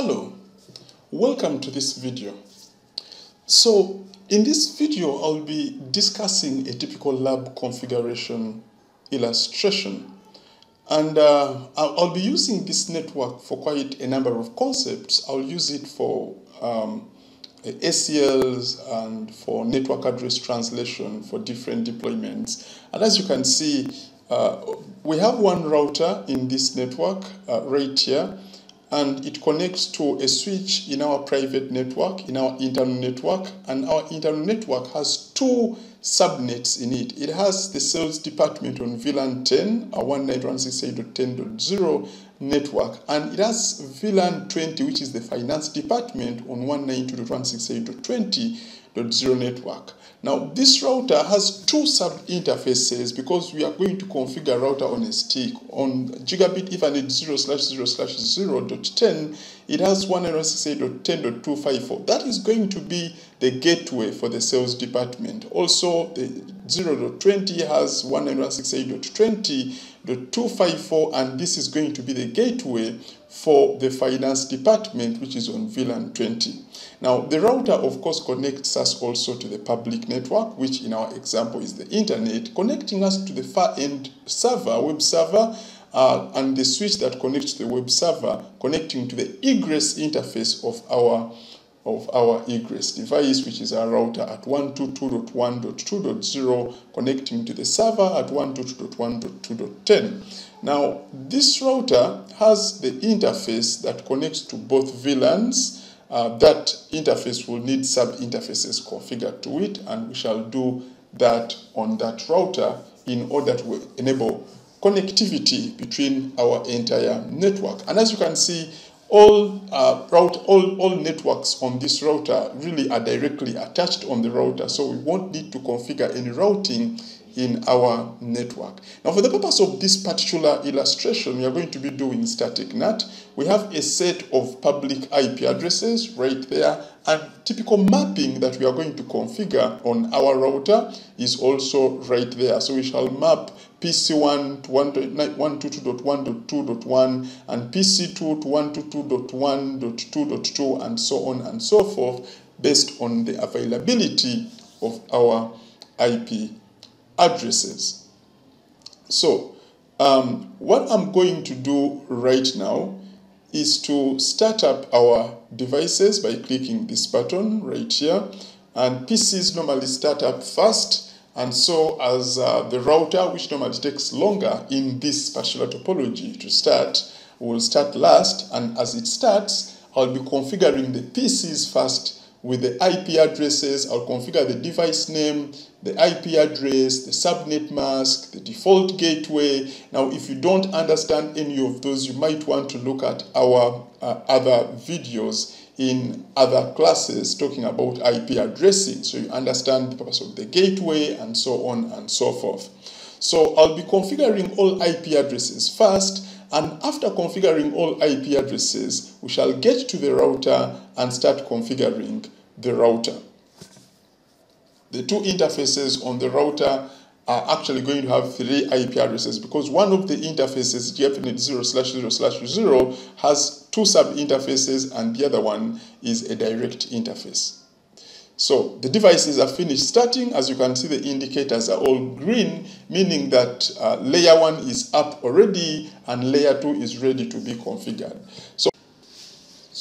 Hello, welcome to this video. So in this video, I'll be discussing a typical lab configuration illustration. And uh, I'll be using this network for quite a number of concepts. I'll use it for um, ACLs and for network address translation for different deployments. And as you can see, uh, we have one router in this network uh, right here and it connects to a switch in our private network, in our internal network, and our internal network has two subnets in it. It has the sales department on VLAN 10, a 192.168.10.0 network, and it has VLAN 20, which is the finance department on 192.168.20.0 network. Now, this router has two sub-interfaces because we are going to configure router on a stick. On gigabit Ethernet 0 slash 0 slash 0 dot 10, it has 168.10.254. That is going to be the gateway for the sales department. Also, the 0.20 has 168.20.254, and this is going to be the gateway for the finance department, which is on VLAN 20. Now, the router, of course, connects us also to the public network, which in our example is the internet, connecting us to the far-end server, web server, uh, and the switch that connects the web server, connecting to the egress interface of our of our egress device, which is our router at 122.1.2.0, connecting to the server at 122.1.2.10. Now, this router has the interface that connects to both VLANs. Uh, that interface will need sub-interfaces configured to it, and we shall do that on that router in order to enable connectivity between our entire network. And as you can see, all uh, route all, all networks on this router really are directly attached on the router so we won't need to configure any routing in our network. Now for the purpose of this particular illustration, we are going to be doing static NAT. We have a set of public IP addresses right there and typical mapping that we are going to configure on our router is also right there. So we shall map PC1 to 122.1.2.1 and PC2 to 122.1.2.2 and so on and so forth based on the availability of our IP addresses. So um, what I'm going to do right now is to start up our devices by clicking this button right here. And PCs normally start up first. And so as uh, the router, which normally takes longer in this particular topology to start, will start last. And as it starts, I'll be configuring the PCs first with the IP addresses. I'll configure the device name, the IP address, the subnet mask, the default gateway. Now, if you don't understand any of those, you might want to look at our uh, other videos in other classes talking about IP addressing so you understand the purpose of the gateway and so on and so forth. So I'll be configuring all IP addresses first and after configuring all IP addresses, we shall get to the router and start configuring the router. The two interfaces on the router are actually going to have three IP addresses because one of the interfaces, GFNet 0 slash 0 slash 0, has two sub interfaces and the other one is a direct interface. So the devices are finished starting. As you can see, the indicators are all green, meaning that uh, layer 1 is up already and layer 2 is ready to be configured. So,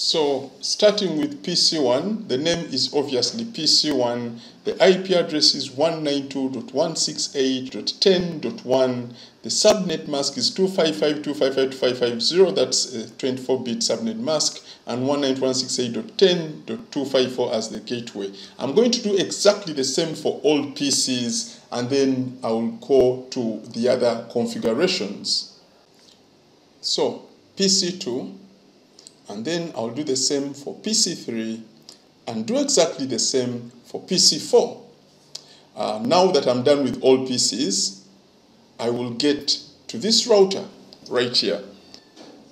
so starting with PC1, the name is obviously PC1. The IP address is 192.168.10.1. The subnet mask is 255.255.250. That's a 24-bit subnet mask and 192.168.10.254 as the gateway. I'm going to do exactly the same for all PCs and then I will go to the other configurations. So PC2 and then I'll do the same for PC3 and do exactly the same for PC4. Uh, now that I'm done with all PCs, I will get to this router right here.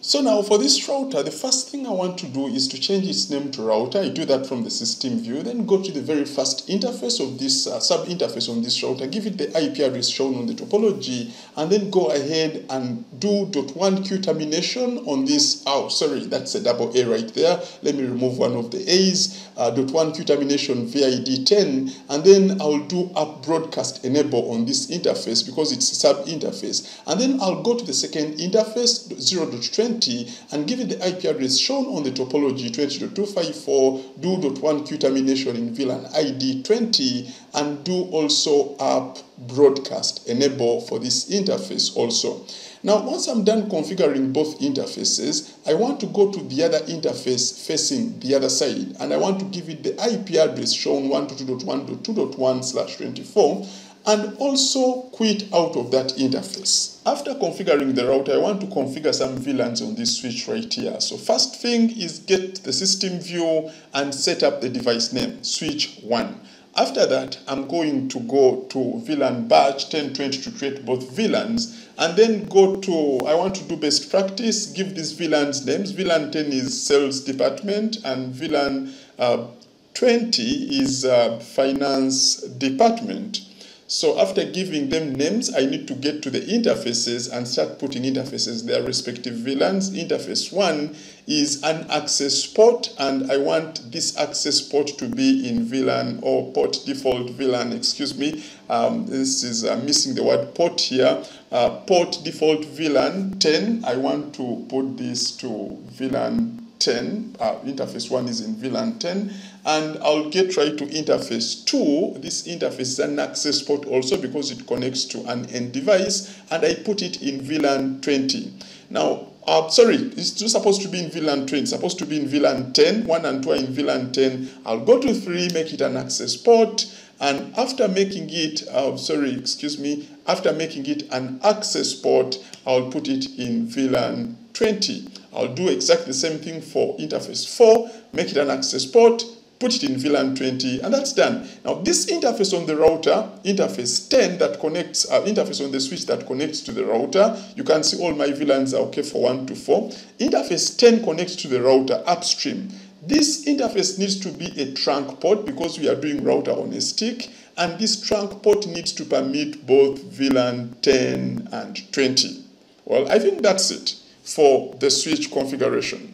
So now for this router, the first thing I want to do is to change its name to router. I do that from the system view, then go to the very first interface of this uh, sub interface on this router, give it the IP address shown on the topology, and then go ahead and do one q termination on this. Oh, sorry, that's a double A right there. Let me remove one of the A's. Uh, one q termination VID 10, and then I'll do arp broadcast enable on this interface because it's a sub interface. And then I'll go to the second interface, 0.20 20 and give it the IP address shown on the topology 20.254, dot1q termination in VLAN ID 20, and do also arp broadcast enable for this interface also. Now, once I'm done configuring both interfaces, I want to go to the other interface facing the other side, and I want to give it the IP address shown 122.1.2.1 slash 24, and also quit out of that interface. After configuring the router, I want to configure some VLANs on this switch right here. So first thing is get the system view and set up the device name, switch 1. After that, I'm going to go to VLAN batch 1020 to create both VLANs and then go to, I want to do best practice, give these VLANs names. VLAN 10 is sales department and VLAN uh, 20 is uh, finance department. So after giving them names, I need to get to the interfaces and start putting interfaces, their respective VLANs. Interface 1 is an access port, and I want this access port to be in VLAN or port default VLAN, excuse me. Um, this is uh, missing the word port here. Uh, port default VLAN 10, I want to put this to VLAN 10. Uh, interface 1 is in VLAN 10 and I'll get right to interface 2. This interface is an access port also because it connects to an end device and I put it in VLAN 20. Now, uh, sorry, it's supposed to be in VLAN 20, it's supposed to be in VLAN 10, 1 and 2 are in VLAN 10. I'll go to 3, make it an access port, and after making it, uh, sorry, excuse me, after making it an access port, I'll put it in VLAN 20. I'll do exactly the same thing for interface 4, make it an access port, put it in VLAN 20, and that's done. Now, this interface on the router, interface 10 that connects, uh, interface on the switch that connects to the router, you can see all my VLANs are okay for 1 to 4. Interface 10 connects to the router upstream. This interface needs to be a trunk port because we are doing router on a stick, and this trunk port needs to permit both VLAN 10 and 20. Well, I think that's it for the switch configuration.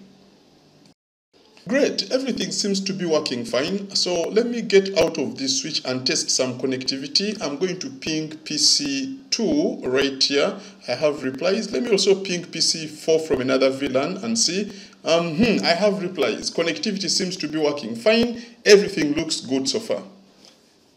Great, everything seems to be working fine. So let me get out of this switch and test some connectivity. I'm going to ping PC2 right here. I have replies. Let me also ping PC4 from another VLAN and see. Um, hmm, I have replies. Connectivity seems to be working fine. Everything looks good so far.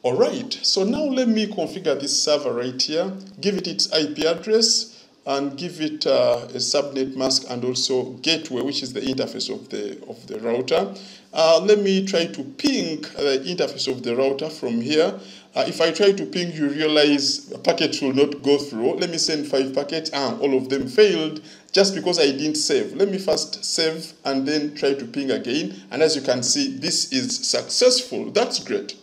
All right, so now let me configure this server right here, give it its IP address, and give it uh, a subnet mask and also gateway, which is the interface of the, of the router. Uh, let me try to ping the interface of the router from here. Uh, if I try to ping, you realize packets will not go through. Let me send five packets. Ah, all of them failed just because I didn't save. Let me first save and then try to ping again. And as you can see, this is successful. That's great.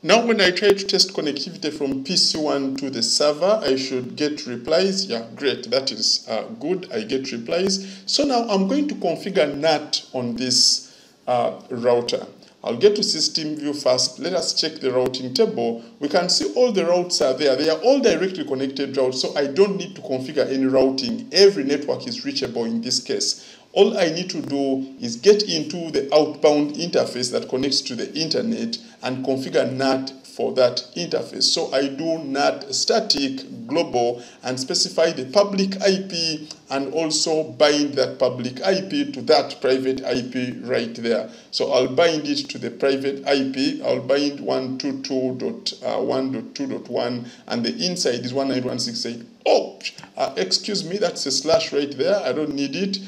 Now when I try to test connectivity from PC1 to the server, I should get replies. Yeah, great, that is uh, good, I get replies. So now I'm going to configure NAT on this uh, router. I'll get to system view first. Let us check the routing table. We can see all the routes are there. They are all directly connected routes, so I don't need to configure any routing. Every network is reachable in this case. All I need to do is get into the outbound interface that connects to the internet and configure NAT for that interface. So I do NAT static global and specify the public IP and also bind that public IP to that private IP right there. So I'll bind it to the private IP. I'll bind 122.1.2.1 uh, and the inside is 191.68. Oh, uh, excuse me, that's a slash right there. I don't need it.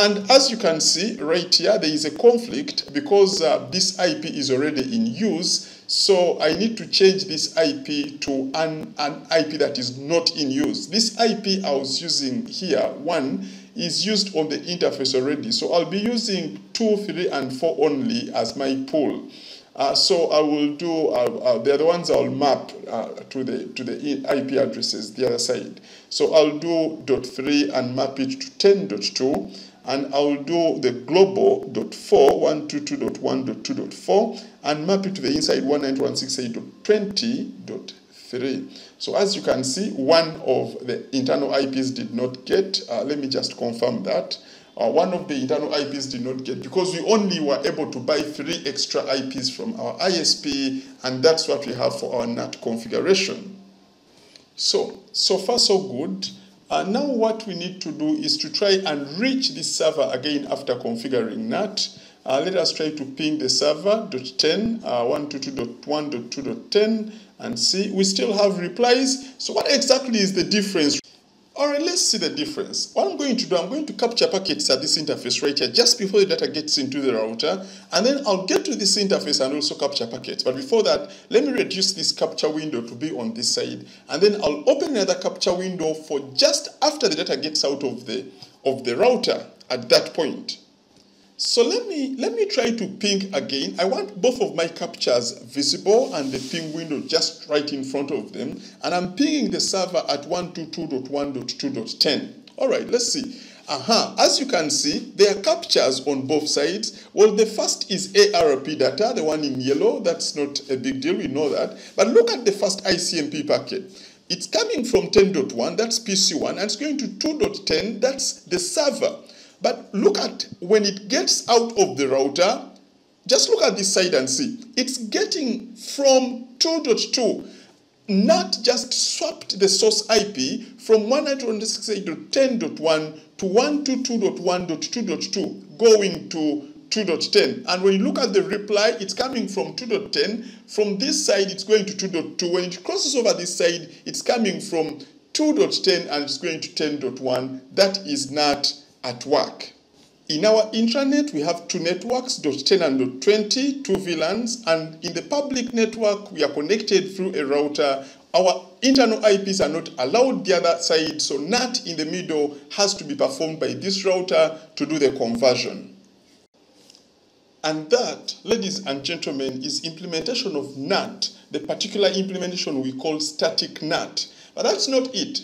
And as you can see right here, there is a conflict because uh, this IP is already in use. So I need to change this IP to an, an IP that is not in use. This IP I was using here, one, is used on the interface already. So I'll be using 2, 3, and 4 only as my pool. Uh, so I will do, uh, uh, ones I'll map uh, to the to the IP addresses, the other side. So I'll do dot 3 and map it to 10.2 and I'll do the global dot 4, 122.1.2.4 and map it to the inside 192.168.20.3. So as you can see, one of the internal IPs did not get, uh, let me just confirm that. Uh, one of the internal IPs did not get because we only were able to buy three extra IPs from our ISP and that's what we have for our NAT configuration. So, so far so good. Uh, now what we need to do is to try and reach this server again after configuring NAT. Uh, let us try to ping the server .10, uh, 122.1.2.10 and see. We still have replies. So what exactly is the difference? All right, let's see the difference. What I'm going to do, I'm going to capture packets at this interface right here just before the data gets into the router. And then I'll get to this interface and also capture packets. But before that, let me reduce this capture window to be on this side. And then I'll open another capture window for just after the data gets out of the, of the router at that point. So let me, let me try to ping again. I want both of my captures visible and the ping window just right in front of them. And I'm pinging the server at 122.1.2.10. All right, let's see. Aha, as you can see, there are captures on both sides. Well, the first is ARP data, the one in yellow. That's not a big deal, we know that. But look at the first ICMP packet. It's coming from 10.1, that's PC1, and it's going to 2.10, that's the server. But look at when it gets out of the router, just look at this side and see. It's getting from 2.2. not just swapped the source IP from 168.10.1 to 122.1.2.2, going to 2.10. And when you look at the reply, it's coming from 2.10. From this side, it's going to 2.2. When it crosses over this side, it's coming from 2.10 and it's going to 10.1. That is NAT at work. In our intranet, we have two networks, .10 and .20, two VLANs, and in the public network, we are connected through a router. Our internal IPs are not allowed the other side, so NAT in the middle has to be performed by this router to do the conversion. And that, ladies and gentlemen, is implementation of NAT, the particular implementation we call static NAT. But that's not it.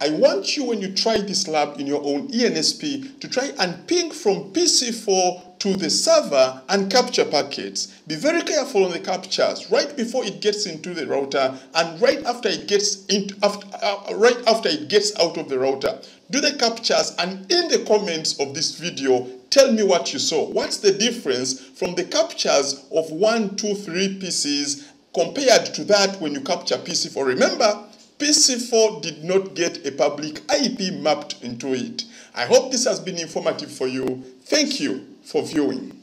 I want you, when you try this lab in your own ENSP, to try and ping from PC4 to the server and capture packets. Be very careful on the captures right before it gets into the router and right after it gets into, after, uh, right after it gets out of the router. Do the captures and in the comments of this video, tell me what you saw. What's the difference from the captures of one, two, three PCs compared to that when you capture PC4? Remember, PC4 did not get a public IP mapped into it. I hope this has been informative for you. Thank you for viewing.